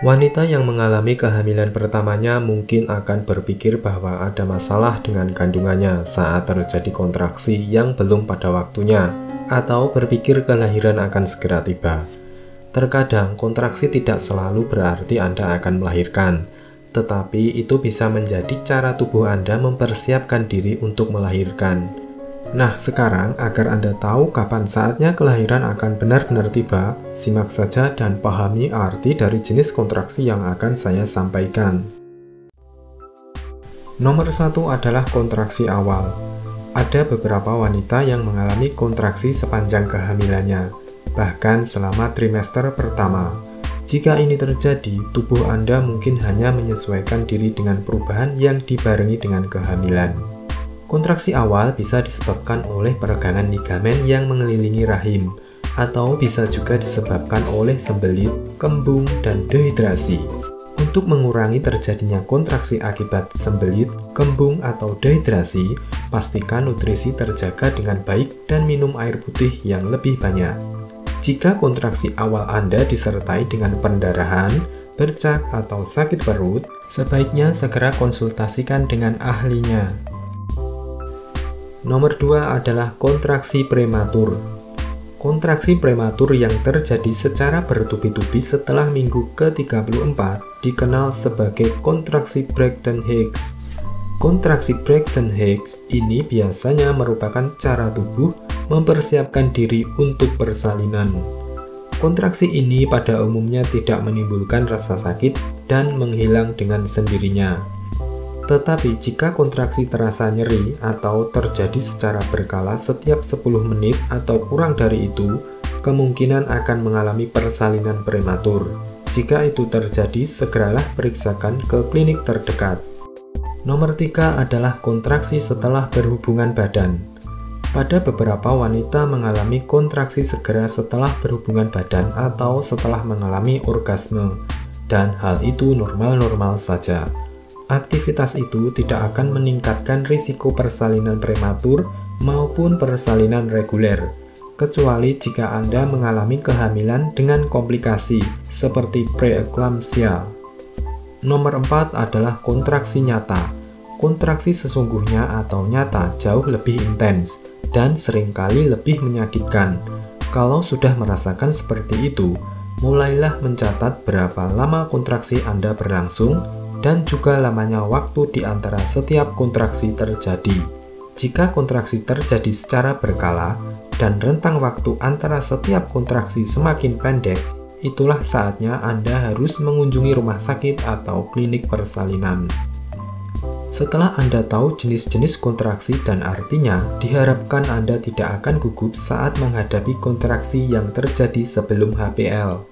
Wanita yang mengalami kehamilan pertamanya mungkin akan berpikir bahwa ada masalah dengan kandungannya saat terjadi kontraksi yang belum pada waktunya, atau berpikir kelahiran akan segera tiba. Terkadang kontraksi tidak selalu berarti Anda akan melahirkan, tetapi itu bisa menjadi cara tubuh Anda mempersiapkan diri untuk melahirkan. Nah, sekarang agar Anda tahu kapan saatnya kelahiran akan benar-benar tiba, simak saja dan pahami arti dari jenis kontraksi yang akan saya sampaikan. Nomor satu adalah kontraksi awal. Ada beberapa wanita yang mengalami kontraksi sepanjang kehamilannya, bahkan selama trimester pertama. Jika ini terjadi, tubuh Anda mungkin hanya menyesuaikan diri dengan perubahan yang dibarengi dengan kehamilan. Kontraksi awal bisa disebabkan oleh peregangan ligamen yang mengelilingi rahim, atau bisa juga disebabkan oleh sembelit, kembung, dan dehidrasi. Untuk mengurangi terjadinya kontraksi akibat sembelit, kembung, atau dehidrasi, pastikan nutrisi terjaga dengan baik dan minum air putih yang lebih banyak. Jika kontraksi awal Anda disertai dengan pendarahan, bercak, atau sakit perut, sebaiknya segera konsultasikan dengan ahlinya. Nomor dua adalah kontraksi prematur. Kontraksi prematur yang terjadi secara bertubi-tubi setelah minggu ke-34 dikenal sebagai kontraksi Braxton Hicks. Kontraksi Braxton Hicks ini biasanya merupakan cara tubuh mempersiapkan diri untuk persalinan. Kontraksi ini pada umumnya tidak menimbulkan rasa sakit dan menghilang dengan sendirinya. Tetapi jika kontraksi terasa nyeri atau terjadi secara berkala setiap 10 menit atau kurang dari itu, kemungkinan akan mengalami persalinan prematur. Jika itu terjadi, segeralah periksakan ke klinik terdekat. Nomor tiga adalah kontraksi setelah berhubungan badan. Pada beberapa wanita mengalami kontraksi segera setelah berhubungan badan atau setelah mengalami orgasme, dan hal itu normal-normal saja aktivitas itu tidak akan meningkatkan risiko persalinan prematur maupun persalinan reguler, kecuali jika Anda mengalami kehamilan dengan komplikasi seperti preeclampsia. Nomor 4 adalah kontraksi nyata. Kontraksi sesungguhnya atau nyata jauh lebih intens dan sering kali lebih menyakitkan. Kalau sudah merasakan seperti itu, mulailah mencatat berapa lama kontraksi Anda berlangsung dan juga lamanya waktu di antara setiap kontraksi terjadi. Jika kontraksi terjadi secara berkala dan rentang waktu antara setiap kontraksi semakin pendek, itulah saatnya Anda harus mengunjungi rumah sakit atau klinik persalinan. Setelah Anda tahu jenis-jenis kontraksi dan artinya, diharapkan Anda tidak akan gugup saat menghadapi kontraksi yang terjadi sebelum HPL.